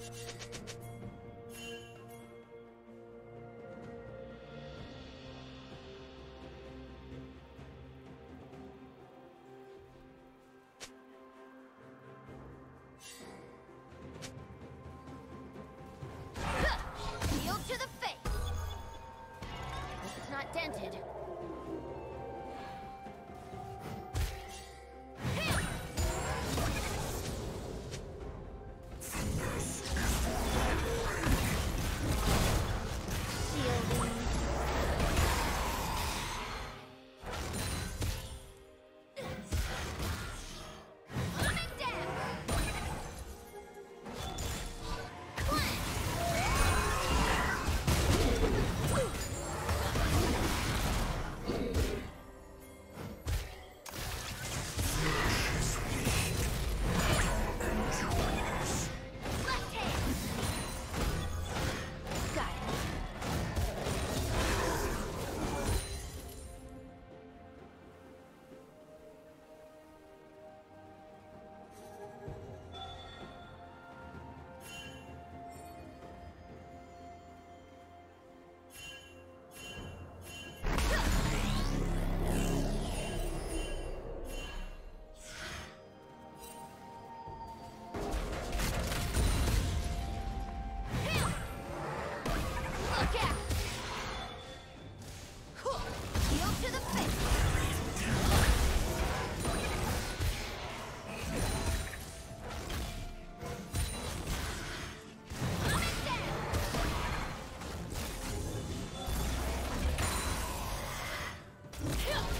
何? Kill!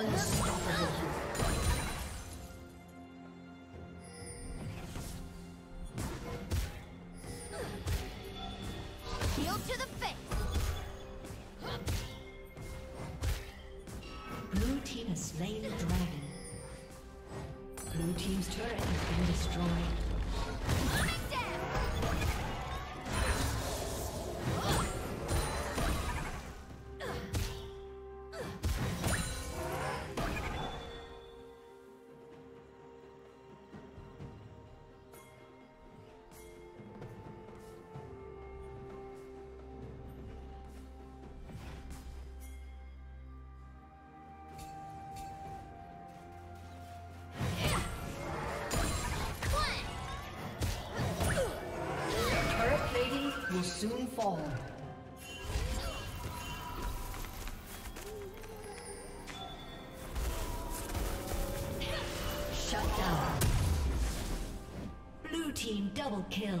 Unstoppable. Will soon fall. Shut down. Blue team double kill.